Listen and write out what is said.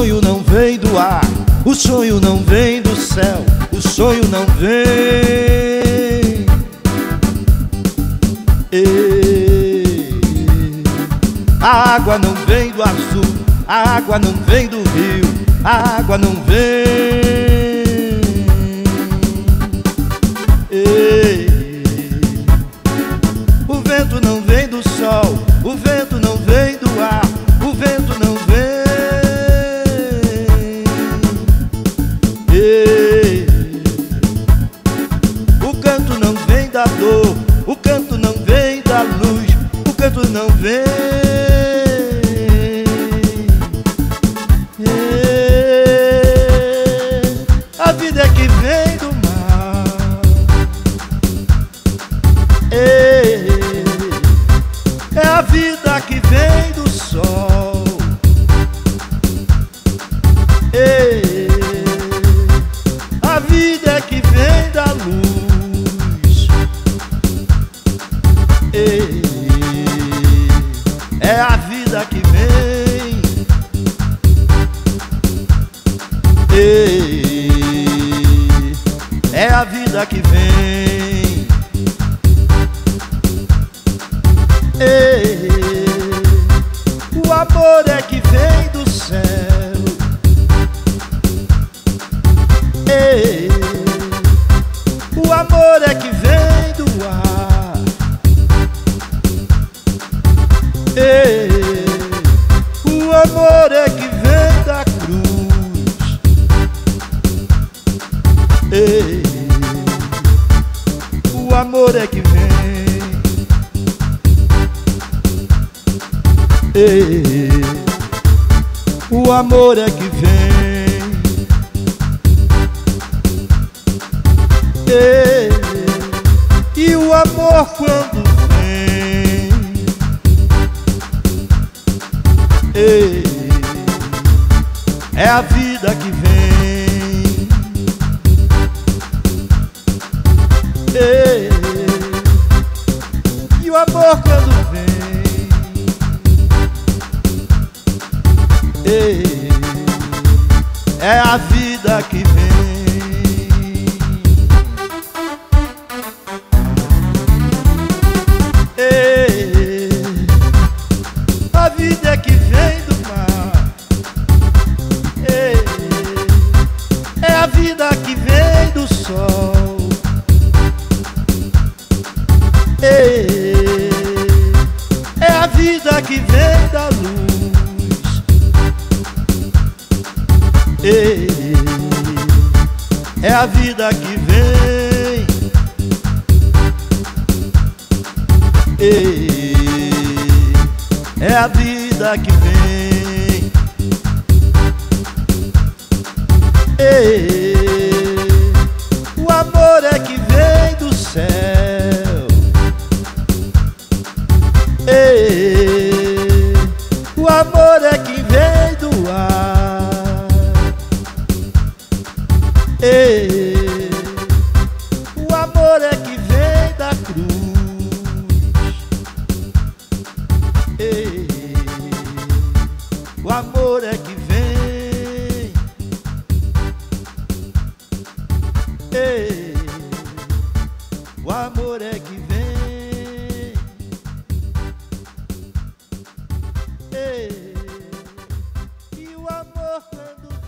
sonho não vem do ar, o sonho não vem do céu, o sonho não vem. A água não vem do azul, a água não vem do rio, a água não vem. Vida que vem. Ei, o amor é que vem do céu. Ei, o amor é que vem do ar. Ei, o amor é que amor é que vem. Ei, o amor é que vem. Ei, e o amor quando vem. Ei, é a vida é a vida que vem. Ei, a vida é que vem do mar. Ei, é a vida que vem do sol. Ei, é a vida que vem é a vida que vem. Ei, é a vida que vem. Ei, o amor é que vem. Ei, o amor é que vem. Ei, e o amor quando